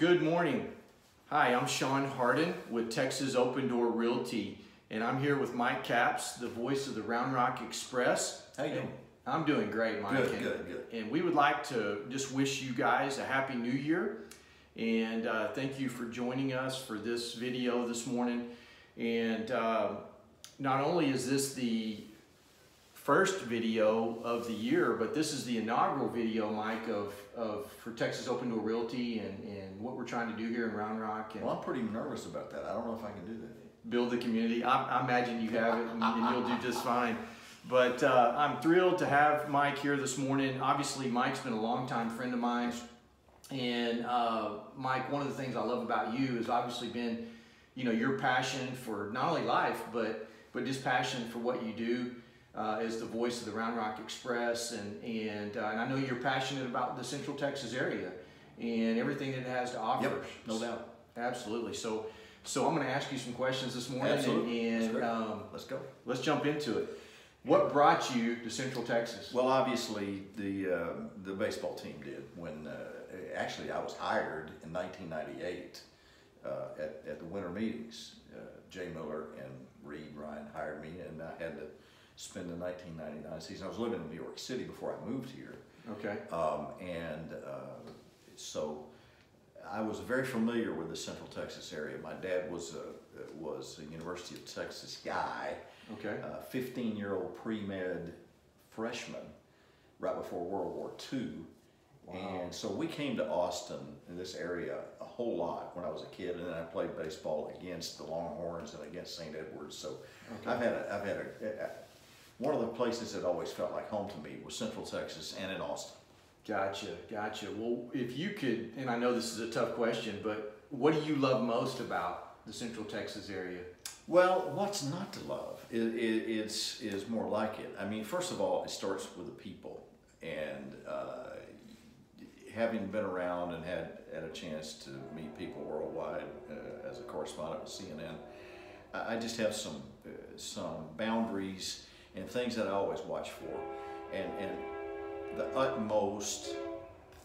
Good morning. Hi, I'm Sean Harden with Texas Open Door Realty, and I'm here with Mike Capps, the voice of the Round Rock Express. How you doing? I'm doing great, Mike. Good, and, good, good. And we would like to just wish you guys a happy new year. And uh, thank you for joining us for this video this morning. And uh, not only is this the first video of the year, but this is the inaugural video, Mike, of, of for Texas Open Door Realty and, and what we're trying to do here in Round Rock Well, I'm pretty nervous about that. I don't know if I can do that. build the community. I, I imagine you have it and, and you'll do just fine. But uh, I'm thrilled to have Mike here this morning. Obviously, Mike's been a longtime friend of mine. And uh, Mike, one of the things I love about you has obviously been, you know, your passion for not only life, but but just passion for what you do uh, as the voice of the Round Rock Express. And and, uh, and I know you're passionate about the Central Texas area and everything that it has to offer. Yep, no doubt. Absolutely. So so I'm going to ask you some questions this morning, Absolutely. and, and um, Let's go. let's jump into it. What brought you to Central Texas? Well, obviously the uh, the baseball team did when uh, actually I was hired in 1998 uh, at at the winter meetings. Uh, Jay Miller and Reid Ryan hired me, and I had to spend the 1999 season. I was living in New York City before I moved here. Okay. Um, and uh, so I was very familiar with the Central Texas area. My dad was a, was a University of Texas guy, Okay. a 15 year old pre med freshman right before World War II. Wow. And so we came to Austin in this area a whole lot when I was a kid, and then I played baseball against the Longhorns and against St. Edwards. So Okay. I've had a, I've had a, one of the places that always felt like home to me was Central Texas and in Austin. Gotcha. Gotcha. Well, if you could, and I know this is a tough question, but what do you love most about the Central Texas area? Well, what's not to love? It, it, it's is more like it. I mean, first of all, it starts with the people, and uh, having been around and had had a chance to meet people worldwide uh, as a correspondent with CNN, I, I just have some uh, some boundaries and things that I always watch for, and and the utmost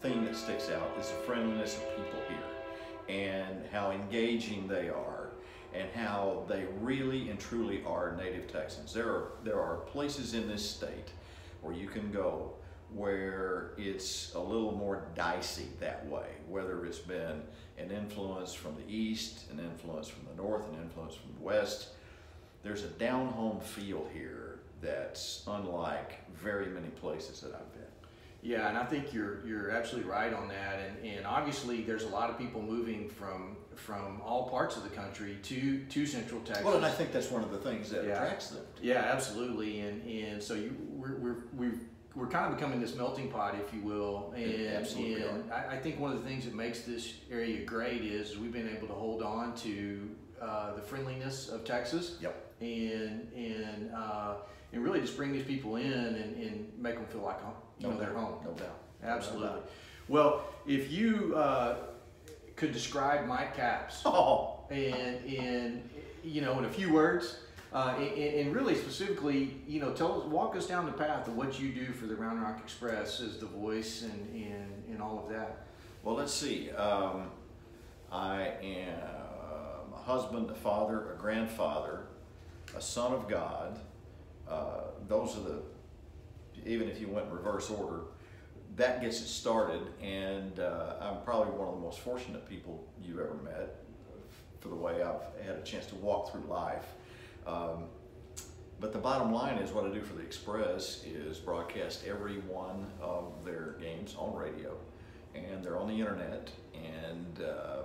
thing that sticks out is the friendliness of people here, and how engaging they are and how they really and truly are native Texans. There are there are places in this state where you can go where it's a little more dicey that way, whether it's been an influence from the east, an influence from the north, an influence from the west. There's a down home feel here that's unlike very many places that I've been. Yeah, and I think you're you're absolutely right on that. And, and obviously, there's a lot of people moving from from all parts of the country to to Central Texas. Well, and I think that's one of the things that Yeah. attracts them. Yeah, absolutely, and and so you we're we're we're, we're kind of becoming this melting pot, if you will, and, absolutely and I, I think one of the things that makes this area great is we've been able to hold on to uh, the friendliness of Texas, Yep. and and uh, and really just bring these people in and, and make them feel like home, you No know, they're home. no doubt. Absolutely. No doubt. Well, if you uh, could describe Mike Capps Oh, and in you know in a few words uh, and, and really specifically you know tell us walk us down the path of what you do for the round rock express as the voice and and, and all of that Well, let's see. Um, I am a husband, a father, a grandfather, a son of God. Uh, those are the, even if you went in reverse order, that gets it started. And uh, I'm probably one of the most fortunate people you've ever met for the way I've had a chance to walk through life. Um, but the bottom line is what I do for the Express is broadcast every one of their games on radio and they're on the internet. And uh,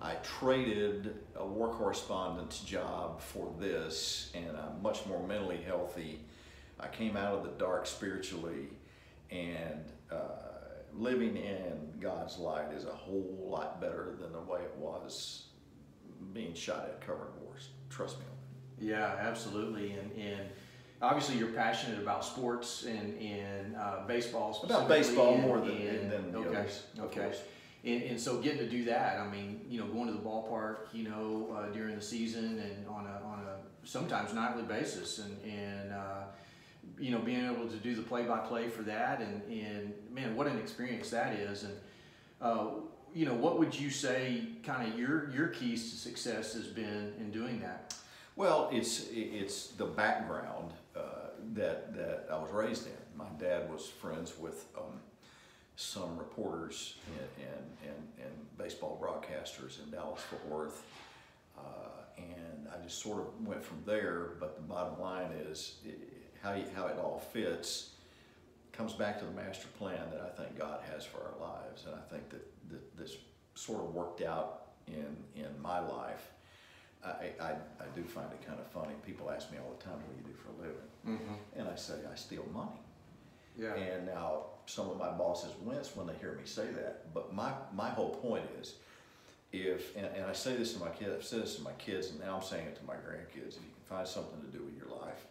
I traded a war correspondent's job for this, and I'm much more mentally healthy. I came out of the dark spiritually, and uh, living in God's light is a whole lot better than the way it was being shot at covering wars. Trust me on that. yeah absolutely and and obviously you're passionate about sports and and uh, baseball About baseball and- more than, and- than the okay others. okay course. And, and so getting to do that, I mean, you know, going to the ballpark, you know, uh, during the season and on a, on a sometimes nightly basis and, and uh, you know, being able to do the play by play for that and, and man, what an experience that is. And uh, you know, what would you say kind of your your keys to success has been in doing that? Well, it's it's the background uh, that that I was raised in. My dad was friends with um, some reporters and, and, and, and, baseball broadcasters in Dallas Fort Worth, uh, and I just sort of went from there. But the bottom line is it, how you, how it all fits comes back to the master plan that I think God has for our lives, and I think that, that this sort of worked out in in my life I, I, I do find it kind of funny. People ask me all the time, what do you do for a living? Mm-hmm. And I say, I steal money. Yeah. And now some of my bosses wince when they hear me say that. But my, my whole point is, if, and, and I say this to my kids, I've said this to my kids, and now I'm saying it to my grandkids, if you can find something to do with your life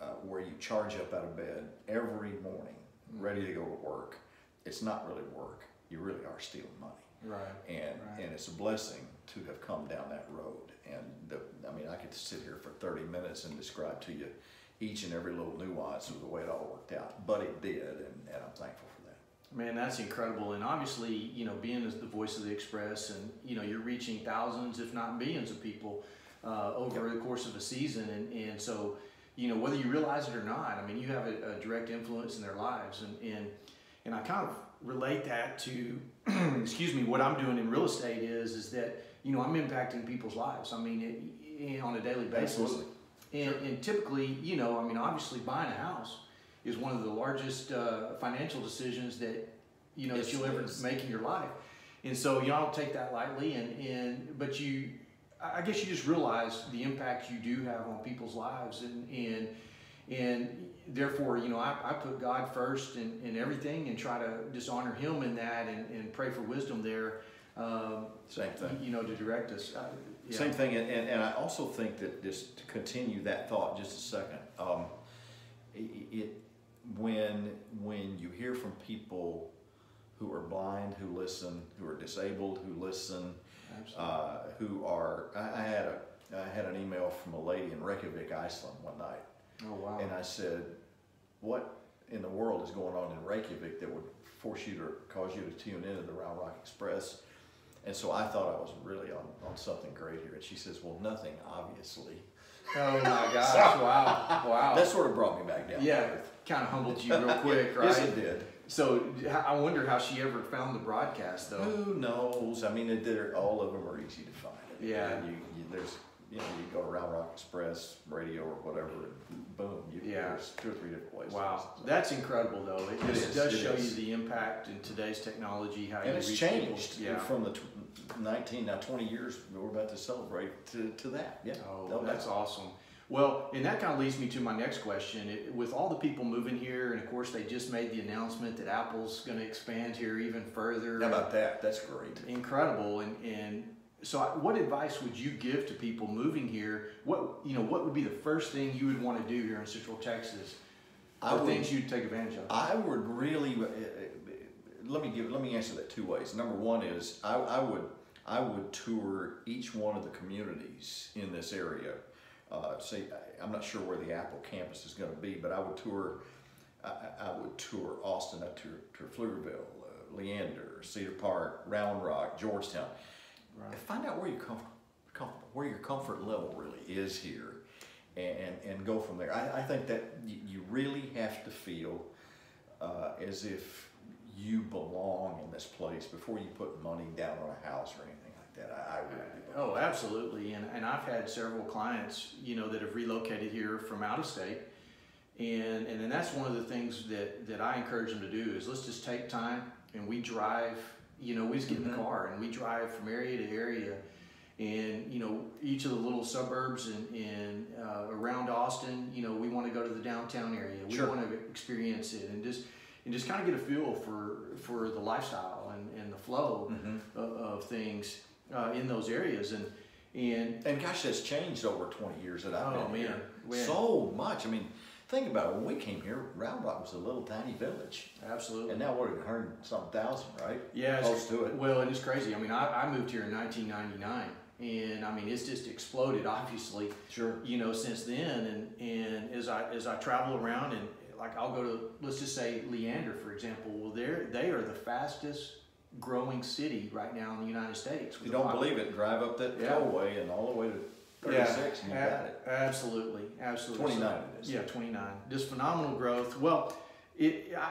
uh, where you charge up out of bed every morning, mm-hmm. ready to go to work, it's not really work. You really are stealing money. Right. And, right. and it's a blessing to have come down that road. And the, I mean, I could sit here for 30 minutes and describe to you each and every little nuance of the way it all worked out, but it did, and, and I'm thankful for that. Man, that's incredible. And obviously, you know, being as the voice of the Express, and you know, you're reaching thousands, if not millions, of people uh, over yep. the course of a season, and and so, you know, whether you realize it or not, I mean, you have a, a direct influence in their lives, and and and I kind of relate that to, excuse me, what I'm doing in real estate is is that you know I'm impacting people's lives. I mean, it, on a daily basis. Absolutely. And, sure. and typically, you know, I mean, obviously, buying a house is one of the largest uh, financial decisions that you know that you'll ever make in your life. And so, you know, don't take that lightly. And and but you, I guess you just realize the impact you do have on people's lives, and and and therefore, you know, I, I put God first in, in everything and try to just honor Him in that and, and pray for wisdom there. Um, Same thing. You know, to direct us. Uh, yeah. Same thing, and, and, and, I also think that just to continue that thought just a second, um, it, it, when when you hear from people who are blind who listen, who are disabled who listen, uh, who are I, I, had a I had an email from a lady in Reykjavik, Iceland one night, Oh, wow. And I said, what in the world is going on in Reykjavik that would force you to cause you to tune into the Round Rock Express? And so I thought I was really on, on something great here. And she says, well, nothing, obviously. Oh my gosh! so, wow! Wow! That sort of brought me back down. Yeah, kind of humbled you real quick, right? yes, it did. So I wonder how she ever found the broadcast, though. Who knows? I mean, they're, all of them are easy to find. Yeah. You, you, there's you know, you go to Round Rock Express radio or whatever, and boom, you, yeah. there's two or three different places. Wow, so. that's incredible though. It, it, it does it show is. you the impact in today's technology, how and you it's changed people. Yeah. from the 19, now 20 years we're about to celebrate to, to that. Yeah. Oh, no that's awesome. Well, and that kind of leads me to my next question. It, with all the people moving here, and of course they just made the announcement that Apple's going to expand here even further. How about that? That's great. Incredible, and and so what advice would you give to people moving here? What you know, what would be the first thing you would want to do here in Central Texas? I would, things you'd take advantage of? I would really uh, uh, let me give let me answer that two ways. Number one is I, I would I would tour each one of the communities in this area. Uh, say I'm not sure where the Apple campus is going to be, but I would tour. I, I would tour Austin, I tour, tour Pflugerville, uh, Leander, Cedar Park, Round Rock, Georgetown Right. Find out where you're comfortable, comfortable, where your comfort level really is here, and and go from there. I, I think that you, you really have to feel uh, as if you belong in this place before you put money down on a house or anything like that. I, I really Oh, absolutely. And and I've had several clients, you know, that have relocated here from out of state. And and then that's one of the things that that I encourage them to do is let's just take time and we drive you know, we just get in the mm-hmm. car and we drive from area to area, and you know, each of the little suburbs and, and uh, around Austin, you know, we want to go to the downtown area. We sure. want to experience it and just and just kind of get a feel for for the lifestyle and, and the flow mm-hmm. of, of, things uh, in those areas and. And, and gosh, that's changed over 20 years that I've oh, been man. here. So much. I mean, Think about it. When we came here, Round Rock was a little tiny village. Absolutely. And now we're at 100 some thousand, right? Yeah. Close to it. Well, and it's crazy. I mean, I, I moved here in 1999 and I mean it's just exploded obviously sure you know since then and and as I as I travel around and like I'll go to let's just say Leander for example well they're they are the fastest growing city right now in the United States. You don't believe it, drive up that Yeah. tollway and all the way to thirty-six and you a- got it. Absolutely, absolutely. Twenty-nine it is. Yeah, 29. Just phenomenal growth. Well, it I,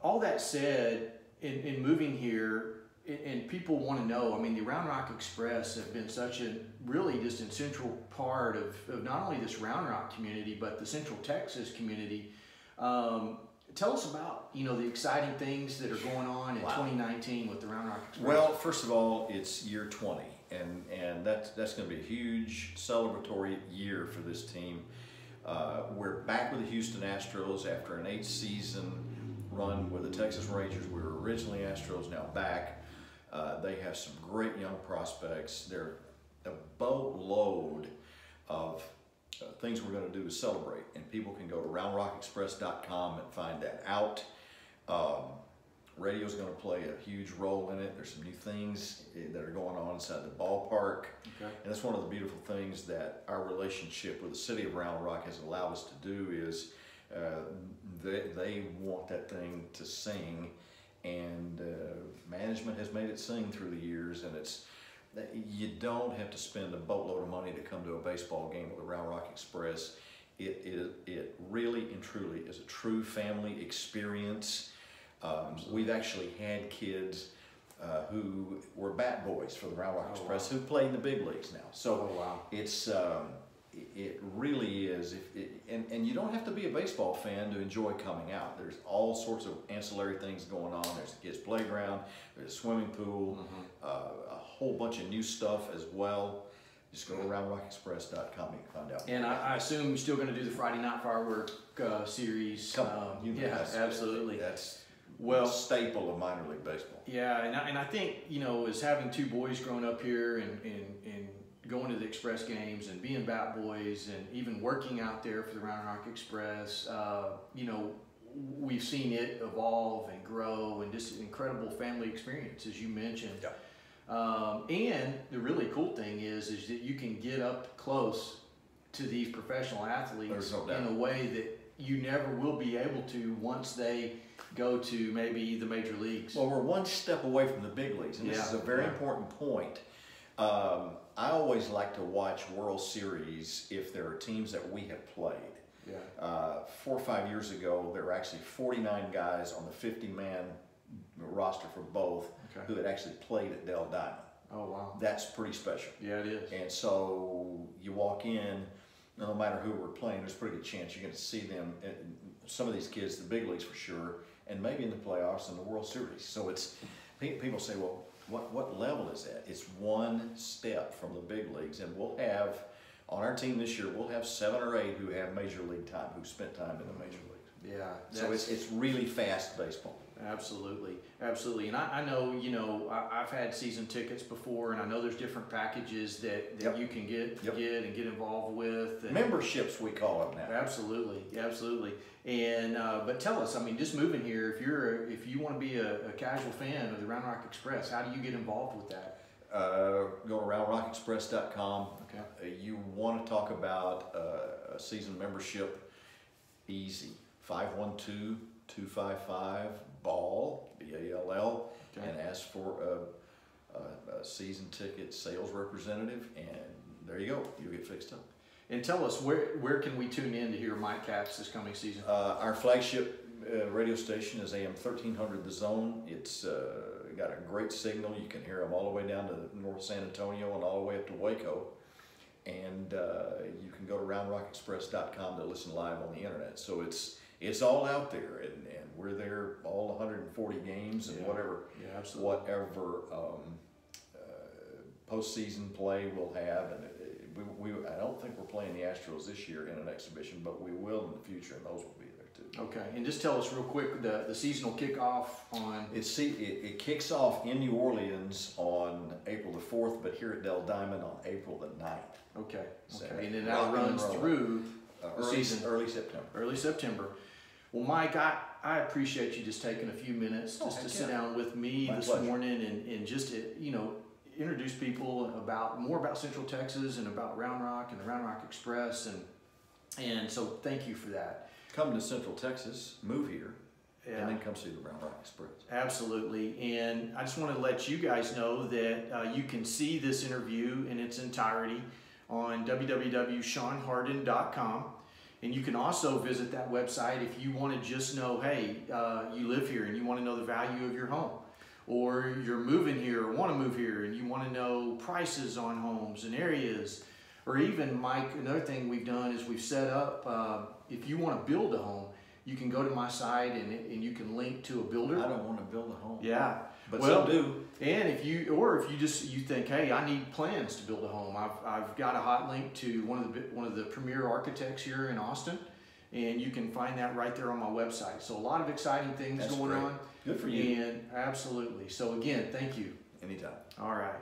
all that said, in, in moving here, and- and people want to know. I mean, the Round Rock Express have been such a really just a central part of, of not only this Round Rock community, but the Central Texas community. Um, tell us about you know the exciting things that are going on in Wow. 2019 with the Round Rock Express. Well, first of all, it's year 20, and, and that's, that's going to be a huge celebratory year for this team. Uh, we're back with the Houston Astros after an eight season run with the Texas Rangers. We were originally Astros, now back. Uh, they have some great young prospects. They're a boatload of uh, things we're going to do to celebrate, and people can go to roundrockexpress.com and find that out. Um, is going to play a huge role in it. There's some new things eh, that are going on inside the ballpark. Okay. And that's one of the beautiful things that our relationship with the city of Round Rock has allowed us to do is uh, they, they want that thing to sing and uh, management has made it sing through the years and it's you don't have to spend a boatload of money to come to a baseball game with the Round Rock Express. It, it, it really and truly is a true family experience. Um, we've actually had kids uh, who were bat boys for the Round Rock Oh, Express wow. who play in the big leagues now. So Oh, wow. it's um, it- really is. If it, and and you don't have to be a baseball fan to enjoy coming out. There's all sorts of ancillary things going on. There's a kids playground. There's a swimming pool. Mm-hmm. Uh, a whole bunch of new stuff as well. Just go to roundrockexpress.com. Can find out. And I, I assume you're still going to do the Friday Night Firework uh, series. Come um, on, you know yeah, that's- absolutely. That's Well- a staple of minor league baseball. Yeah, and I, and I think you know, as having two boys growing up here and, and, and going to the Express games and being bat boys and even working out there for the Round Rock Express, uh, you know, we've seen it evolve and grow and just an incredible family experience, as you mentioned. Yeah. Um, and the really cool thing is, is that you can get up close to these professional athletes no in a way that you never will be able to once they go to maybe the major leagues. Well, we're one step away from the big leagues, and this Yeah, is a very yeah. important point. Um, I always like to watch World Series if there are teams that we have played. yeah. Uh, four or five years ago, there were actually 49 guys on the 50 man roster for both Okay. who had actually played at Dell Diamond. Oh wow. That's pretty special. Yeah, it is. And so you walk in, no matter who we're playing, there's a pretty good chance you're going to see them. Some of these kids, the big leagues for sure, and maybe in the playoffs and the World Series. So it's people say, well, what what level is that? It's one step from the big leagues, and we'll have on our team this year, we'll have seven or eight who have major league time, who spent time in the major leagues. Yeah. So it's it's really fast baseball. Absolutely, absolutely, and I, I know you know I, I've had season tickets before, and I know there's different packages that, that Yep. you can get Yep. get and get involved with. And Memberships we call them now. Absolutely, absolutely, and uh, but tell us, I mean, just moving here, if you're a, if you want to be a, a casual fan of the Round Rock Express, how do you get involved with that? Uh, go to roundrockexpress.com. Okay. Uh, you want to talk about uh, a season membership, easy. 512 255 BALL, B A L L, Okay. and ask for a, a, a season ticket sales representative, and there you go. You'll get fixed up. And tell us where where can we tune in to hear Mike Capps this coming season? Uh, our flagship uh, radio station is AM 1300 The Zone. It's uh, got a great signal. You can hear them all the way down to North San Antonio and all the way up to Waco. And uh, you can go to roundrockexpress.com to listen live on the internet. So it's it's all out there, and, and we're there all 140 games and Yeah. whatever Yeah, absolutely. whatever um, uh, postseason play we'll have. And it, we, we, I don't think we're playing the Astros this year in an exhibition, but we will in the future, and those will be there too. Okay, and just tell us real quick the, the seasonal kickoff on. It, see, it, it kicks off in New Orleans on April the 4th, but here at Dell Diamond on April the 9th. Okay, So, okay, and that runs through Uh, The early, season. early September. early September. Well, Mike, I, I appreciate you just taking a few minutes Oh, just to sit yeah. down with me My this pleasure. morning and, and just to, you know, introduce people about more about Central Texas and about Round Rock and the Round Rock Express and and so thank you for that. Come to Central Texas, move here, Yeah. and then come see the Round Rock Express. Absolutely. And I just want to let you guys know that uh, you can see this interview in its entirety on www.seanharden.com. And you can also visit that website if you want to just know, hey, uh, you live here and you want to know the value of your home. Or you're moving here or want to move here and you want to know prices on homes and areas. Or even, Mike, another thing we've done is we've set up, uh, if you want to build a home, you can go to my site and, and you can link to a builder. I don't want to build a home. Yeah. But well, some do. And if you, or if you just you think, hey, I need plans to build a home, I've, I've got a hot link to one of the one of the premier architects here in Austin, and you can find that right there on my website. So a lot of exciting things That's going great. on. Good for you. And absolutely. So again, thank you. Anytime. All right.